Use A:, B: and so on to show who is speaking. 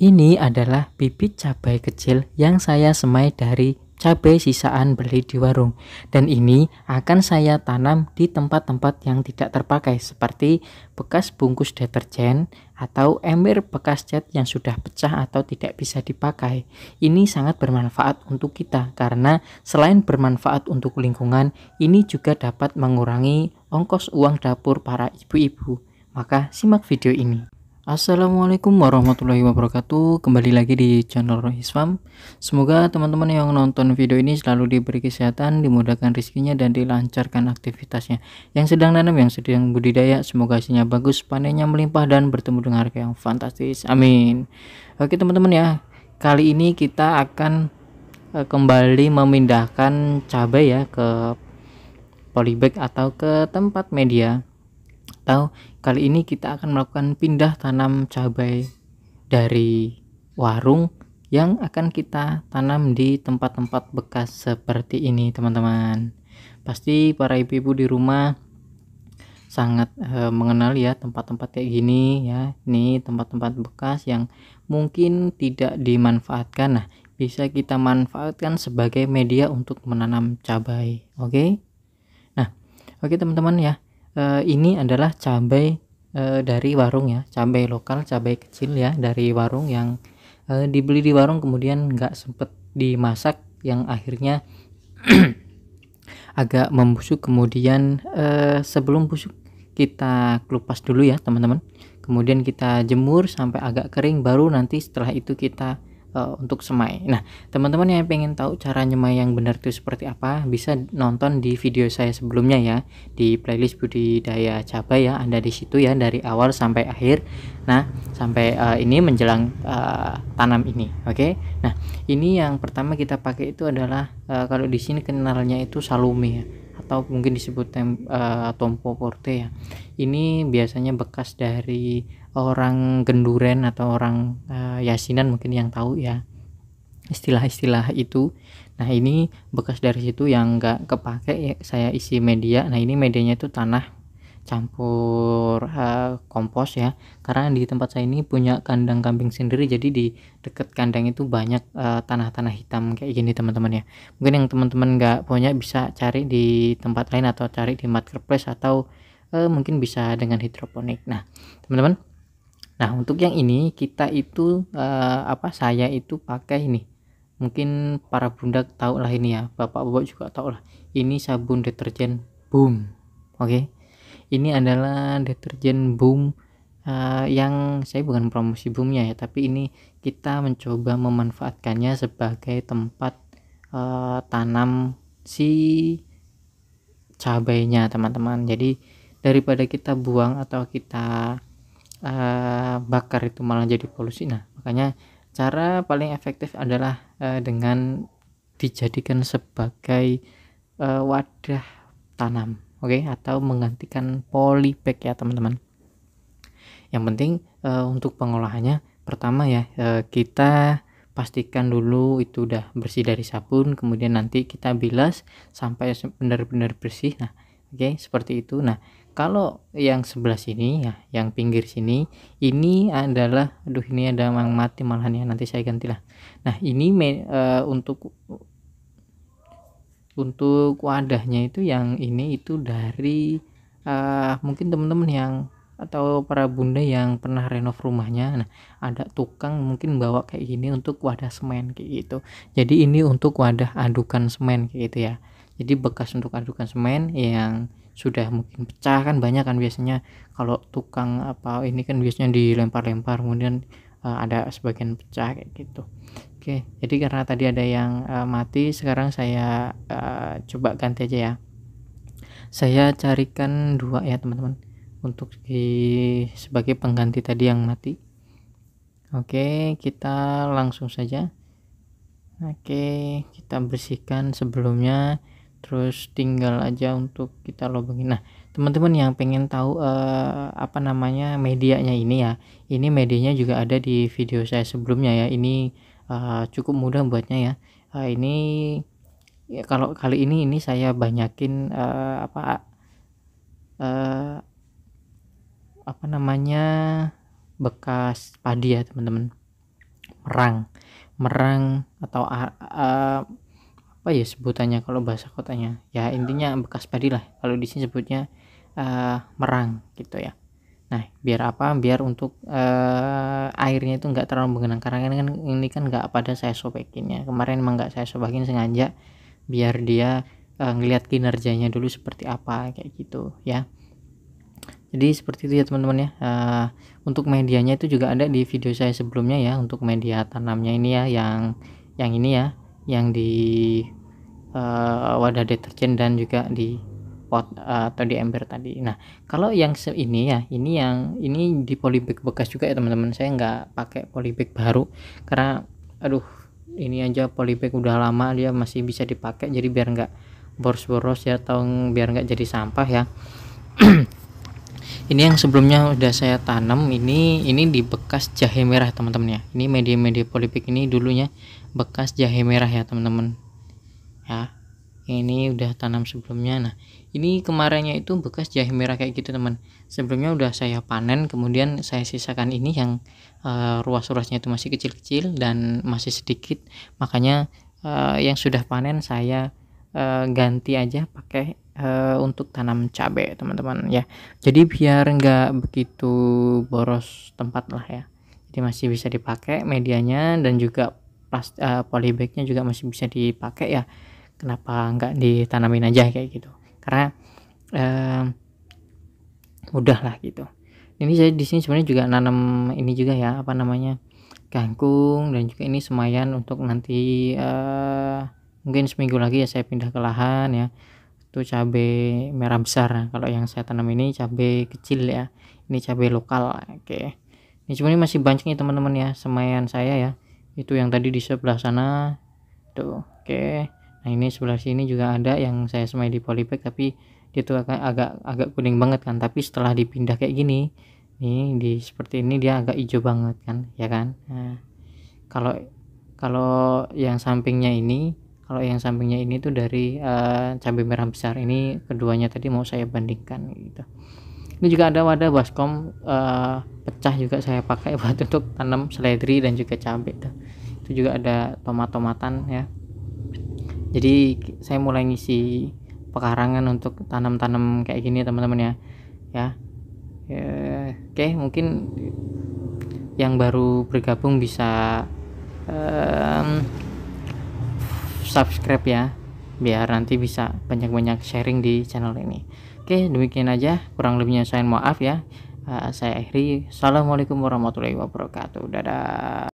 A: Ini adalah bibit cabai kecil yang saya semai dari cabai sisaan beli di warung dan ini akan saya tanam di tempat-tempat yang tidak terpakai seperti bekas bungkus deterjen atau ember bekas cat yang sudah pecah atau tidak bisa dipakai. Ini sangat bermanfaat untuk kita karena selain bermanfaat untuk lingkungan, ini juga dapat mengurangi ongkos uang dapur para ibu-ibu. Maka simak video ini. Assalamualaikum warahmatullahi wabarakatuh. Kembali lagi di channel Rohisfam Semoga teman-teman yang nonton video ini selalu diberi kesehatan Dimudahkan rezekinya dan dilancarkan aktivitasnya. Yang sedang nanam, yang sedang budidaya Semoga hasilnya bagus, panennya melimpah Dan bertemu dengan harga yang fantastis. Amin. Oke teman-teman ya. Kali ini kita akan uh, kembali memindahkan cabai ya ke polybag atau ke tempat media atau kali ini kita akan melakukan pindah tanam cabai dari warung yang akan kita tanam di tempat-tempat bekas seperti ini teman-teman. Pasti para ibu-ibu di rumah sangat e, mengenal ya tempat-tempat kayak gini ya. Ini tempat-tempat bekas yang mungkin tidak dimanfaatkan. Nah bisa kita manfaatkan sebagai media untuk menanam cabai oke? Okay? nah oke okay, teman-teman ya uh, ini adalah cabai uh, dari warung ya cabai lokal cabai kecil ya dari warung yang uh, dibeli di warung kemudian nggak sempet dimasak yang akhirnya agak membusuk. Kemudian uh, sebelum busuk kita kelupas dulu ya teman-teman. Kemudian kita jemur sampai agak kering baru nanti setelah itu kita uh, untuk semai. Nah, teman-teman yang pengen tahu cara nyemai yang benar itu seperti apa, bisa nonton di video saya sebelumnya ya, di playlist budidaya cabai ya, Anda di situ ya dari awal sampai akhir. Nah, sampai uh, ini menjelang uh, tanam ini, oke? Okay? Nah, ini yang pertama kita pakai itu adalah uh, kalau di sini kenalnya itu salume ya atau mungkin disebut tem, uh, tompo porte ya. Ini biasanya bekas dari orang genduren atau orang uh, yasinan mungkin yang tahu ya istilah-istilah itu. Nah ini bekas dari situ yang enggak kepake ya, saya isi media. Nah ini medianya itu tanah campur uh, kompos ya. Karena di tempat saya ini punya kandang kambing sendiri jadi di dekat kandang itu banyak tanah tanah-tanah hitam kayak gini teman-teman ya. Mungkin yang teman-teman nggak punya bisa cari di tempat lain atau cari di marketplace atau uh, mungkin bisa dengan hidroponik. Nah teman-teman Nah, untuk yang ini kita itu uh, apa saya itu pakai ini. Mungkin para bunda tahu lah ini ya, bapak-bapak juga tahu lah. Ini sabun deterjen Boom. Oke. Okay? Ini adalah deterjen Boom uh, yang saya bukan promosi Boomnya ya, tapi ini kita mencoba memanfaatkannya sebagai tempat uh, tanam si cabainya, teman-teman. Jadi daripada kita buang atau kita uh, bakar itu malah jadi polusi. Nah makanya cara paling efektif adalah uh, dengan dijadikan sebagai uh, wadah tanam oke? Okay? atau menggantikan polybag ya teman-teman. Yang penting uh, untuk pengolahannya pertama ya uh, kita pastikan dulu itu udah bersih dari sabun kemudian nanti kita bilas sampai benar-benar bersih. Nah oke seperti itu. Nah kalau yang sebelah sini ya yang pinggir sini ini adalah aduh ini ada yang mati malahan ya nanti saya gantilah. Nah ini me, uh, untuk untuk wadahnya itu yang ini itu dari uh, mungkin teman-teman yang atau para bunda yang pernah renov rumahnya. Nah ada tukang mungkin bawa kayak gini untuk wadah semen kayak gitu. Jadi ini untuk wadah adukan semen kayak gitu ya jadi bekas untuk adukan semen yang sudah mungkin pecah kan banyak kan biasanya. Kalau tukang apa ini kan biasanya dilempar-lempar kemudian uh, ada sebagian pecah kayak gitu. Oke jadi karena tadi ada yang uh, mati sekarang saya uh, coba ganti aja ya. Saya carikan dua ya teman-teman untuk di sebagai pengganti tadi yang mati. Oke kita langsung saja. Oke kita bersihkan sebelumnya terus tinggal aja untuk kita login nah teman-teman yang pengen tahu uh, apa namanya medianya ini ya. Ini medianya juga ada di video saya sebelumnya ya. Ini uh, cukup mudah buatnya ya. Uh, ini ya kalau kali ini ini saya banyakin uh, apa uh, apa namanya bekas padi ya teman-teman. Merang. Merang atau uh, uh, apa ya sebutannya kalau bahasa kotanya? Ya intinya bekas padi lah. Kalau di sini sebutnya uh, merang gitu ya. Nah biar apa? Biar untuk uh, airnya itu enggak terlalu menggenang. Karena kan ini kan enggak pada saya sobekin ya kemarin emang enggak saya sobekin sengaja biar dia uh, ngelihat kinerjanya dulu seperti apa kayak gitu ya. Jadi seperti itu ya teman-teman ya. Uh, untuk medianya itu juga ada di video saya sebelumnya ya. Untuk media tanamnya ini ya yang yang ini ya yang di uh, wadah deterjen dan juga di pot uh, atau di ember tadi. Nah kalau yang ini ya ini yang ini di polybag bekas juga ya teman-teman. Saya nggak pakai polybag baru karena aduh ini aja polybag udah lama dia masih bisa dipakai. Jadi biar nggak boros-boros ya atau biar nggak jadi sampah ya. Ini yang sebelumnya udah saya tanam ini ini di bekas jahe merah teman-teman ya. Ini media-media polipik ini dulunya bekas jahe merah ya teman-teman. Ya ini udah tanam sebelumnya. Nah ini kemarinnya itu bekas jahe merah kayak gitu teman. Sebelumnya udah saya panen kemudian saya sisakan ini yang uh, ruas-ruasnya itu masih kecil-kecil dan masih sedikit. Makanya uh, yang sudah panen saya uh, ganti aja pakai uh, untuk tanam cabai teman-teman ya. Jadi biar nggak begitu boros tempat lah ya. Jadi masih bisa dipakai medianya dan juga plas uh, polybagnya juga masih bisa dipakai ya. Kenapa nggak ditanamin aja kayak gitu? Karena uh, mudah lah gitu. Ini saya di sini sebenarnya juga nanam ini juga ya apa namanya kangkung dan juga ini semayan untuk nanti uh, mungkin seminggu lagi ya saya pindah ke lahan ya. Itu cabai merah besar. Kalau yang saya tanam ini cabai kecil ya. Ini cabai lokal oke. Ini sebenarnya masih banyak nih teman-teman ya semayan saya ya itu yang tadi di sebelah sana. Tuh oke. Nah ini sebelah sini juga ada yang saya semai di polybag tapi dia tuh agak agak agak kuning banget kan. Tapi setelah dipindah kayak gini nih di seperti ini dia agak hijau banget kan ya kan? Nah, kalau kalau yang sampingnya ini kalau yang sampingnya ini tuh dari uh, cabai merah besar. Ini keduanya tadi mau saya bandingkan gitu ini juga ada wadah baskom uh, pecah juga saya pakai buat untuk tanam seledri dan juga cabai tuh. itu juga ada tomat-tomatan ya. Jadi saya mulai ngisi pekarangan untuk tanam-tanam kayak gini teman-teman ya. Ya, ya oke okay, mungkin yang baru bergabung bisa um, subscribe ya. Biar nanti bisa banyak-banyak sharing di channel ini oke demikian aja. Kurang lebihnya saya maaf ya. Uh, saya akhiri assalamualaikum warahmatullahi wabarakatuh. Dadah